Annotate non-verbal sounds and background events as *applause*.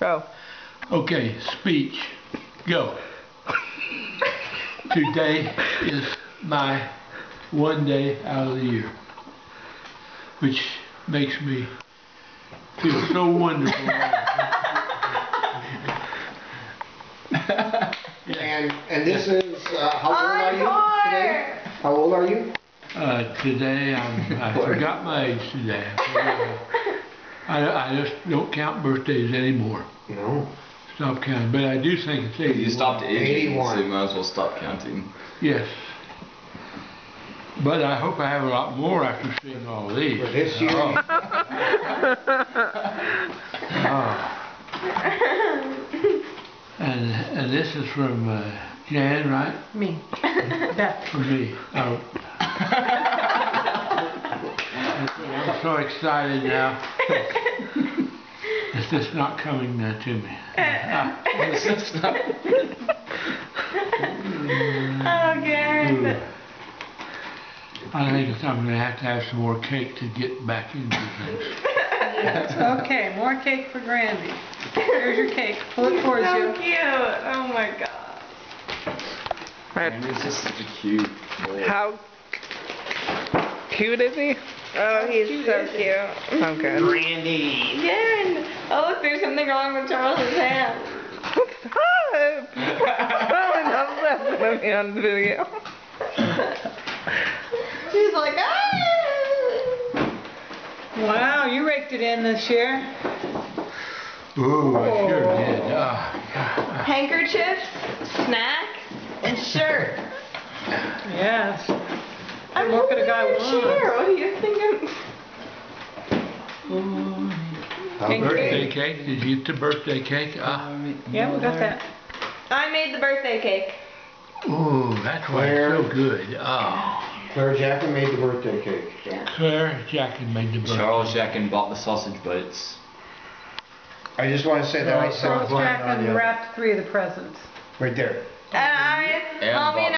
Go. Okay, speech. Go. Today is my one day out of the year, which makes me feel so wonderful. *laughs* And, and this is, uh, how old are you today? How old are you? Uh, today, I'm, I forgot my age today. *laughs* I, I just don't count birthdays anymore. No. Stop counting, but I do think it's 81. You stopped aging, 81. so you might as well stop counting. Yes. But I hope I have a lot more after seeing all these. For this year, Oh. *laughs* Oh. And, and this is from uh, Jan, right? Me. Beth. For me. Oh. I'm so excited now. *laughs* It's just not coming uh, to me. Ah, Oh, Garrett. I think I'm gonna have to have some more cake to get back into things. *laughs* Okay, more cake for Grandy. Here's your cake. Pull it towards So you. cute. Oh my god. And it's just such a cute boy. How cute is he? Oh, he's so cute. Oh, good. Randy. Darren. Oh, look, there's something wrong with Charles's hand. Stop! oh, enough laughing at me on the video. *laughs* She's like, ah! Wow, you raked it in this year. Ooh, I sure did. Ah, Handkerchiefs, snack, and shirt. Yes. I'm What could a guy wearing want? Share. What do you think yeah. Thank Birthday you. cake, did you get the birthday cake? Ah, Yeah, we got that. I'm? Made the birthday cake. ooh, that's why it's so good. Oh. Claire Jackson made the birthday cake. Yeah. Claire Jackson made the birthday. Charles Jackson bought the sausage butts. I just want to say that I saw Charles Jackson wrapped three of the presents. right there. And I, And mommy and